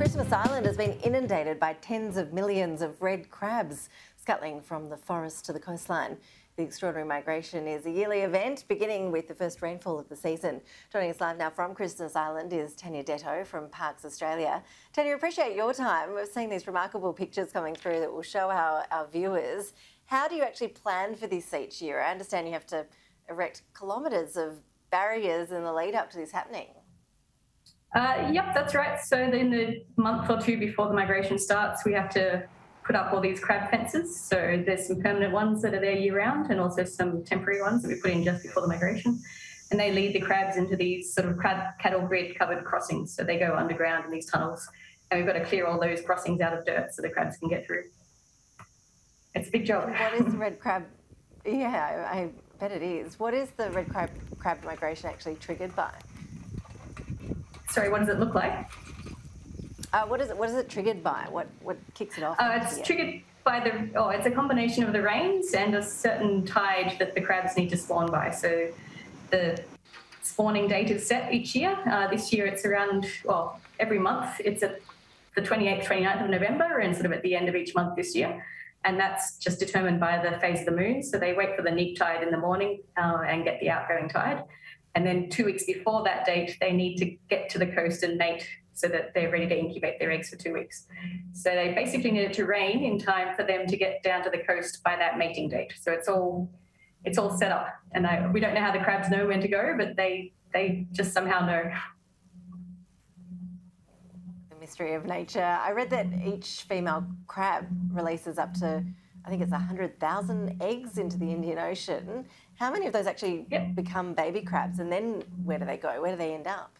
Christmas Island has been inundated by tens of millions of red crabs scuttling from the forest to the coastline. The extraordinary migration is a yearly event beginning with the first rainfall of the season. Joining us live now from Christmas Island is Tanya Detto from Parks Australia. Tanya, appreciate your time. We've seen these remarkable pictures coming through that will show our, our viewers. How do you actually plan for this each year? I understand you have to erect kilometres of barriers in the lead up to this happening. Uh, yep, that's right. So in the month or two before the migration starts, we have to put up all these crab fences. So there's some permanent ones that are there year round and also some temporary ones that we put in just before the migration. And they lead the crabs into these sort of crab, cattle grid covered crossings. So they go underground in these tunnels. And we've got to clear all those crossings out of dirt so the crabs can get through. It's a big job. What is the red crab? Yeah, I bet it is. What is the red crab, crab migration actually triggered by? Sorry, what does it look like? Uh, what is it? What is it triggered by? What what kicks it off? Uh, it's triggered by the oh, it's a combination of the rains and a certain tide that the crabs need to spawn by. So the spawning date is set each year. Uh, this year it's around well every month. It's at the 28th, 29th of November, and sort of at the end of each month this year. And that's just determined by the phase of the moon. So they wait for the neap tide in the morning uh, and get the outgoing tide. And then two weeks before that date, they need to get to the coast and mate so that they're ready to incubate their eggs for two weeks. So they basically need it to rain in time for them to get down to the coast by that mating date. So it's all it's all set up, and I, we don't know how the crabs know when to go, but they they just somehow know. The mystery of nature. I read that each female crab releases up to I think it's 100,000 eggs into the Indian Ocean. How many of those actually yep. become baby crabs and then where do they go? Where do they end up?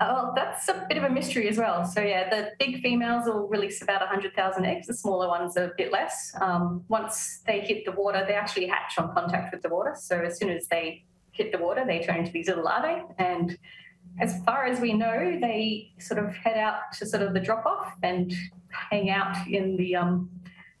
Oh, that's a bit of a mystery as well. So, yeah, the big females will release about 100,000 eggs. The smaller ones are a bit less. Um, once they hit the water, they actually hatch on contact with the water. So, as soon as they hit the water, they turn into these little larvae. And as far as we know, they sort of head out to sort of the drop off and hang out in the um,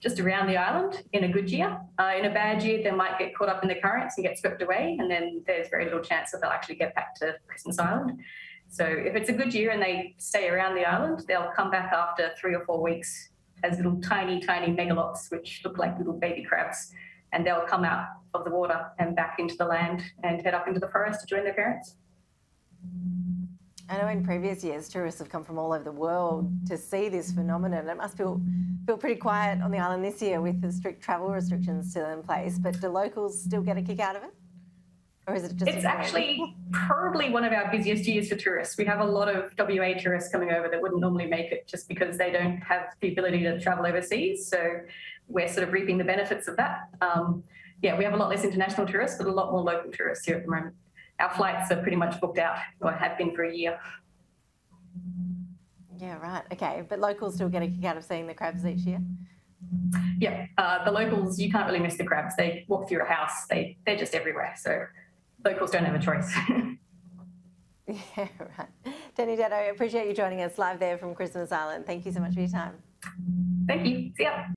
just around the island in a good year. Uh, in a bad year, they might get caught up in the currents and get swept away, and then there's very little chance that they'll actually get back to Christmas Island. So if it's a good year and they stay around the island, they'll come back after three or four weeks as little tiny, tiny megalops, which look like little baby crabs, and they'll come out of the water and back into the land and head up into the forest to join their parents. I know in previous years tourists have come from all over the world to see this phenomenon. It must feel feel pretty quiet on the island this year with the strict travel restrictions still in place. But do locals still get a kick out of it? Or is it just It's actually probably one of our busiest years for tourists. We have a lot of WA tourists coming over that wouldn't normally make it just because they don't have the ability to travel overseas. So we're sort of reaping the benefits of that. Um, yeah, we have a lot less international tourists, but a lot more local tourists here at the moment our flights are pretty much booked out or have been for a year. Yeah, right. Okay, but locals still get a kick out of seeing the crabs each year. Yeah, uh, the locals you can't really miss the crabs. They walk through your house. They they're just everywhere. So locals don't have a choice. yeah, right. Tanya Detto, I appreciate you joining us live there from Christmas Island. Thank you so much for your time. Thank you. See ya.